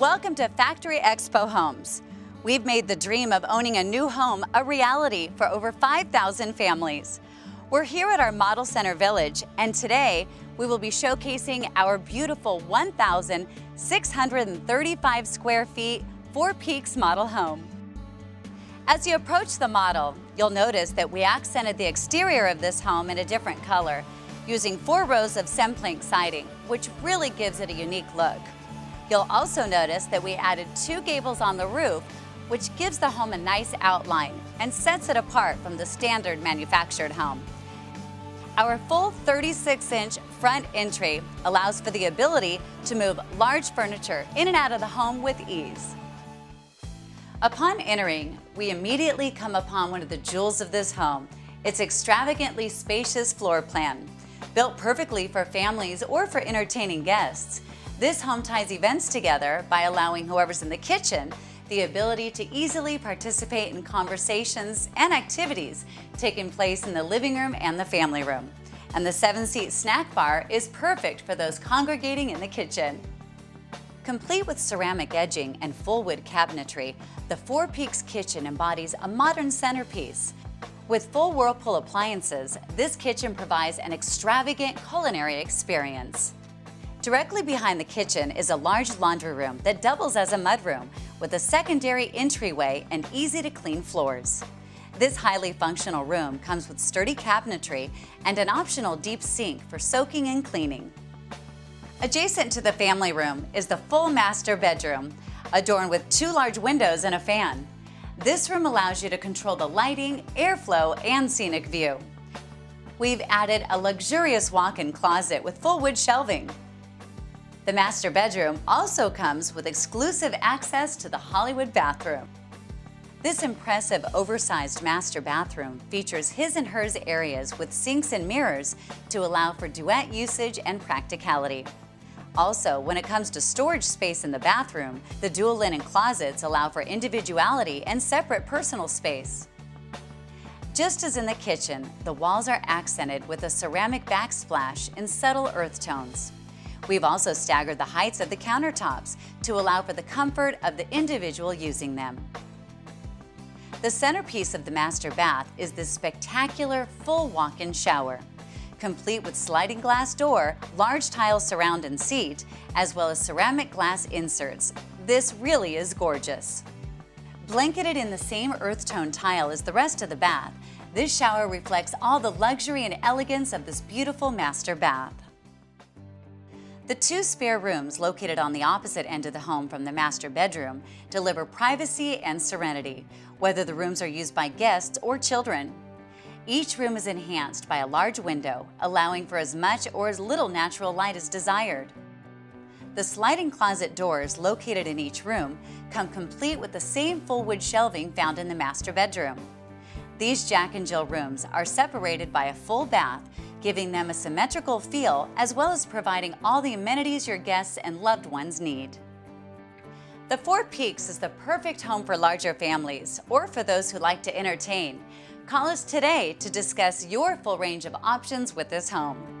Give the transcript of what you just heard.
Welcome to Factory Expo Homes. We've made the dream of owning a new home a reality for over 5,000 families. We're here at our Model Center Village, and today we will be showcasing our beautiful 1,635 square feet Four Peaks model home. As you approach the model, you'll notice that we accented the exterior of this home in a different color, using four rows of Cemplank siding, which really gives it a unique look. You'll also notice that we added two gables on the roof, which gives the home a nice outline and sets it apart from the standard manufactured home. Our full 36-inch front entry allows for the ability to move large furniture in and out of the home with ease. Upon entering, we immediately come upon one of the jewels of this home, its extravagantly spacious floor plan. Built perfectly for families or for entertaining guests, this home ties events together by allowing whoever's in the kitchen the ability to easily participate in conversations and activities taking place in the living room and the family room. And the seven-seat snack bar is perfect for those congregating in the kitchen. Complete with ceramic edging and full wood cabinetry, the Four Peaks kitchen embodies a modern centerpiece. With full Whirlpool appliances, this kitchen provides an extravagant culinary experience. Directly behind the kitchen is a large laundry room that doubles as a mudroom with a secondary entryway and easy to clean floors. This highly functional room comes with sturdy cabinetry and an optional deep sink for soaking and cleaning. Adjacent to the family room is the full master bedroom, adorned with two large windows and a fan. This room allows you to control the lighting, airflow, and scenic view. We've added a luxurious walk-in closet with full wood shelving. The master bedroom also comes with exclusive access to the Hollywood bathroom. This impressive oversized master bathroom features his and hers areas with sinks and mirrors to allow for duet usage and practicality. Also, when it comes to storage space in the bathroom, the dual linen closets allow for individuality and separate personal space. Just as in the kitchen, the walls are accented with a ceramic backsplash in subtle earth tones. We've also staggered the heights of the countertops to allow for the comfort of the individual using them. The centerpiece of the master bath is this spectacular full walk-in shower, complete with sliding glass door, large tile surround and seat, as well as ceramic glass inserts. This really is gorgeous. Blanketed in the same earth tone tile as the rest of the bath, this shower reflects all the luxury and elegance of this beautiful master bath. The two spare rooms located on the opposite end of the home from the master bedroom deliver privacy and serenity, whether the rooms are used by guests or children. Each room is enhanced by a large window, allowing for as much or as little natural light as desired. The sliding closet doors located in each room come complete with the same full wood shelving found in the master bedroom. These Jack and Jill rooms are separated by a full bath giving them a symmetrical feel as well as providing all the amenities your guests and loved ones need. The Four Peaks is the perfect home for larger families or for those who like to entertain. Call us today to discuss your full range of options with this home.